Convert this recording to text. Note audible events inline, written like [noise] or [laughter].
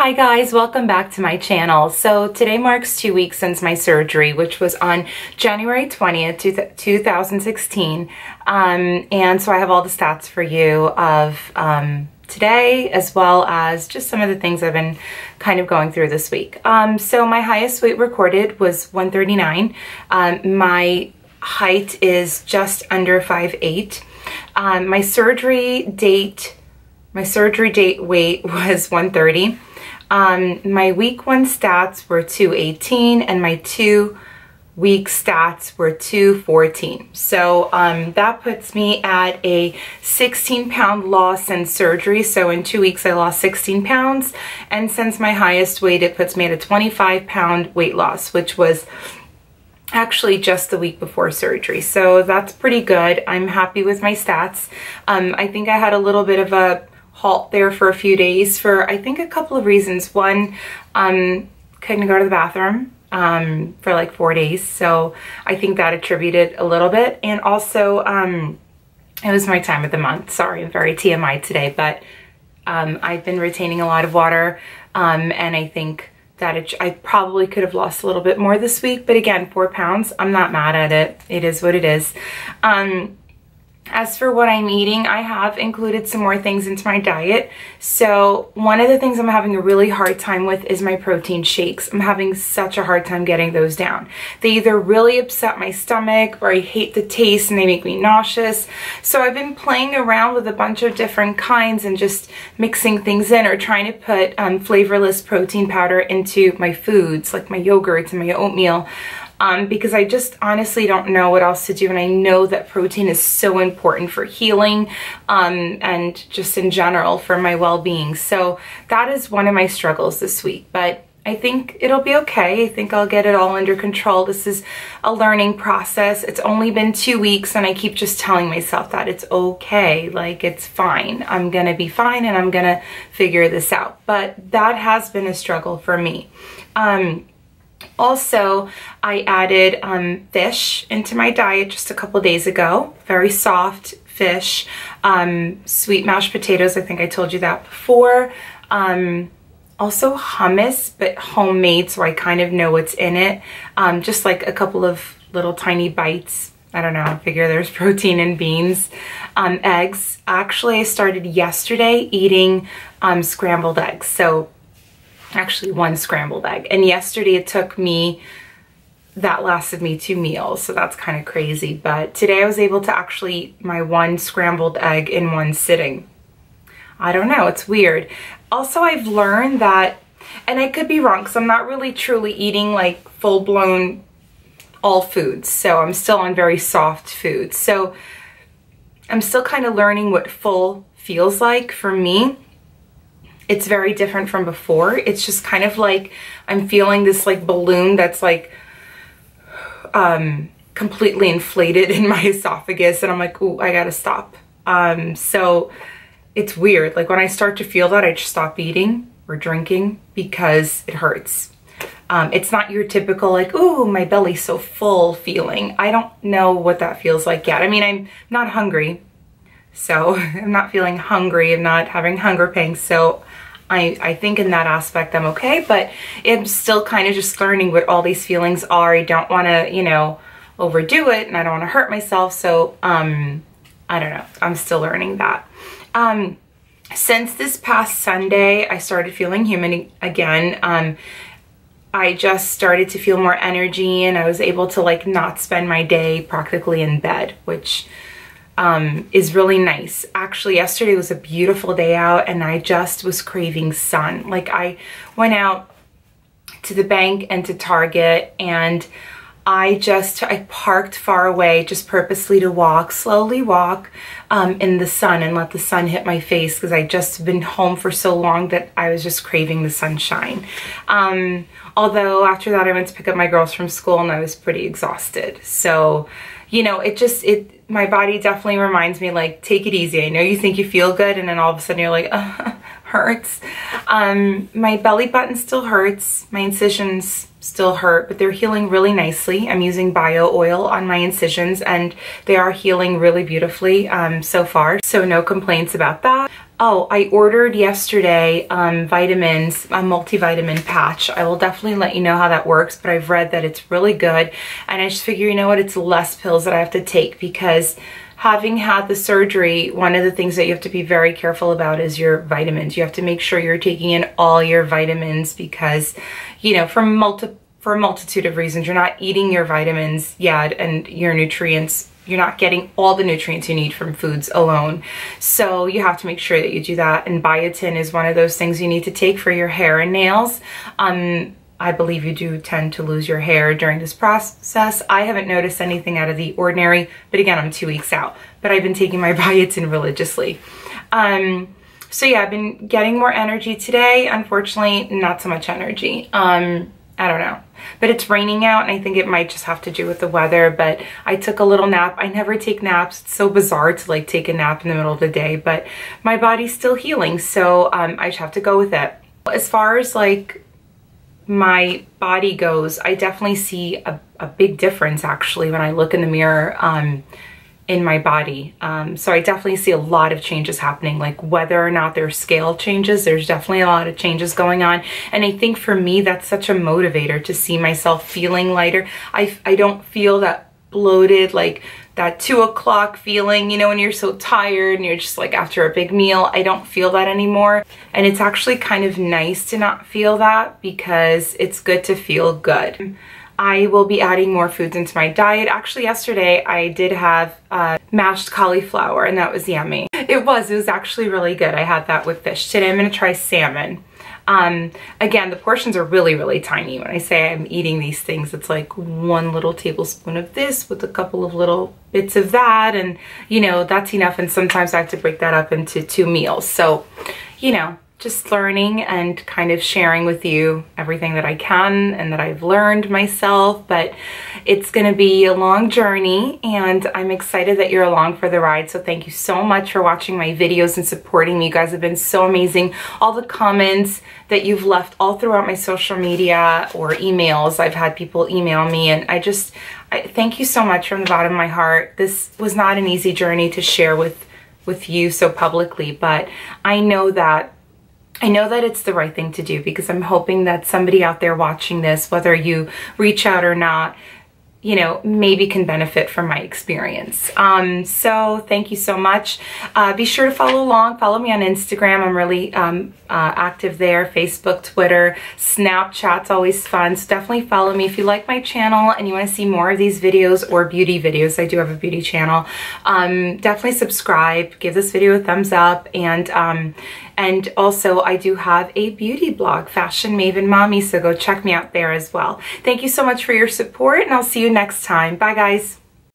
Hi guys, welcome back to my channel. So today marks two weeks since my surgery, which was on January 20th, 2016. Um, and so I have all the stats for you of um, today, as well as just some of the things I've been kind of going through this week. Um, so my highest weight recorded was 139. Um, my height is just under 5'8". Um, my surgery date, my surgery date weight [laughs] was 130. Um, my week one stats were 218 and my two week stats were 214. So um, that puts me at a 16 pound loss in surgery. So in two weeks I lost 16 pounds. And since my highest weight, it puts me at a 25 pound weight loss, which was actually just the week before surgery. So that's pretty good. I'm happy with my stats. Um, I think I had a little bit of a halt there for a few days for I think a couple of reasons. One, um, couldn't go to the bathroom um, for like four days. So I think that attributed a little bit. And also, um, it was my time of the month. Sorry, I'm very TMI today, but um, I've been retaining a lot of water. Um, and I think that it, I probably could have lost a little bit more this week. But again, four pounds, I'm not mad at it. It is what it is. Um, as for what I'm eating, I have included some more things into my diet. So one of the things I'm having a really hard time with is my protein shakes. I'm having such a hard time getting those down. They either really upset my stomach or I hate the taste and they make me nauseous. So I've been playing around with a bunch of different kinds and just mixing things in or trying to put um, flavorless protein powder into my foods like my yogurts and my oatmeal um, because I just honestly don't know what else to do. And I know that protein is so important for healing um, and just in general for my well-being. So that is one of my struggles this week. But I think it'll be okay. I think I'll get it all under control. This is a learning process. It's only been two weeks and I keep just telling myself that it's okay. Like it's fine. I'm gonna be fine and I'm gonna figure this out. But that has been a struggle for me. Um, also, I added um, fish into my diet just a couple days ago. Very soft fish. Um, sweet mashed potatoes, I think I told you that before. Um, also hummus, but homemade, so I kind of know what's in it. Um, just like a couple of little tiny bites. I don't know, I figure there's [laughs] protein in beans. Um, eggs, actually I started yesterday eating um, scrambled eggs. So actually one scrambled egg. And yesterday it took me, that lasted me two meals, so that's kind of crazy. But today I was able to actually eat my one scrambled egg in one sitting. I don't know, it's weird. Also, I've learned that, and I could be wrong because I'm not really truly eating like full-blown all foods. So I'm still on very soft foods. So I'm still kind of learning what full feels like for me it's very different from before. It's just kind of like I'm feeling this like balloon that's like um, completely inflated [laughs] in my esophagus and I'm like, ooh, I gotta stop. Um, so it's weird. Like when I start to feel that, I just stop eating or drinking because it hurts. Um, it's not your typical like, ooh, my belly's so full feeling. I don't know what that feels like yet. I mean, I'm not hungry. So [laughs] I'm not feeling hungry. I'm not having hunger pangs. So I, I think in that aspect I'm okay, but I'm still kind of just learning what all these feelings are. I don't want to, you know, overdo it and I don't want to hurt myself. So, um, I don't know. I'm still learning that. Um, since this past Sunday, I started feeling human again. Um, I just started to feel more energy and I was able to like not spend my day practically in bed, which um, is really nice. Actually, yesterday was a beautiful day out and I just was craving sun. Like I went out to the bank and to Target and I just, I parked far away just purposely to walk, slowly walk um, in the sun and let the sun hit my face because I just been home for so long that I was just craving the sunshine. Um, although after that I went to pick up my girls from school and I was pretty exhausted. So, you know, it just, it, my body definitely reminds me like take it easy i know you think you feel good and then all of a sudden you're like [laughs] hurts um, my belly button still hurts my incisions still hurt but they're healing really nicely i'm using bio oil on my incisions and they are healing really beautifully um, so far so no complaints about that Oh, I ordered yesterday um, vitamins, a multivitamin patch. I will definitely let you know how that works, but I've read that it's really good. And I just figure, you know what, it's less pills that I have to take because having had the surgery, one of the things that you have to be very careful about is your vitamins. You have to make sure you're taking in all your vitamins because, you know, for multi for a multitude of reasons, you're not eating your vitamins yet and your nutrients you're not getting all the nutrients you need from foods alone. So you have to make sure that you do that. And biotin is one of those things you need to take for your hair and nails. Um, I believe you do tend to lose your hair during this process. I haven't noticed anything out of the ordinary, but again, I'm two weeks out. But I've been taking my [laughs] biotin religiously. Um, so yeah, I've been getting more energy today. Unfortunately, not so much energy. Um, I don't know. But it's raining out and I think it might just have to do with the weather. But I took a little nap. I never take naps. It's so bizarre to like take a nap in the middle of the day. But my body's still healing. So um, I just have to go with it. As far as like my body goes, I definitely see a, a big difference actually when I look in the mirror. Um, in my body. Um, so I definitely see a lot of changes happening, like whether or not there's scale changes, there's definitely a lot of changes going on. And I think for me, that's such a motivator to see myself feeling lighter. I, I don't feel that bloated, like that two o'clock feeling, you know, when you're so tired and you're just like after a big meal, I don't feel that anymore. And it's actually kind of nice to not feel that because it's good to feel good. I will be adding more foods into my diet. Actually, yesterday I did have uh, mashed cauliflower and that was yummy. It was, it was actually really good. I had that with fish. Today I'm gonna try salmon. Um, again, the portions are really, really tiny. When I say I'm eating these things, it's like one little tablespoon of this with a couple of little bits of that. And, you know, that's enough. And sometimes I have to break that up into two meals. So, you know, just learning and kind of sharing with you everything that I can and that I've learned myself. But it's going to be a long journey and I'm excited that you're along for the ride. So thank you so much for watching my videos and supporting me. You guys have been so amazing. All the comments that you've left all throughout my social media or emails. I've had people email me and I just, I, thank you so much from the bottom of my heart. This was not an easy journey to share with with you so publicly, but I know that I know that it's the right thing to do because I'm hoping that somebody out there watching this, whether you reach out or not, you know, maybe can benefit from my experience. Um, so thank you so much. Uh, be sure to follow along. Follow me on Instagram. I'm really um, uh, active there. Facebook, Twitter, Snapchat's always fun. So definitely follow me. If you like my channel and you want to see more of these videos or beauty videos, I do have a beauty channel. Um, definitely subscribe. Give this video a thumbs up. And um, and also I do have a beauty blog, Fashion Maven Mommy, so go check me out there as well. Thank you so much for your support and I'll see you next time. Bye guys.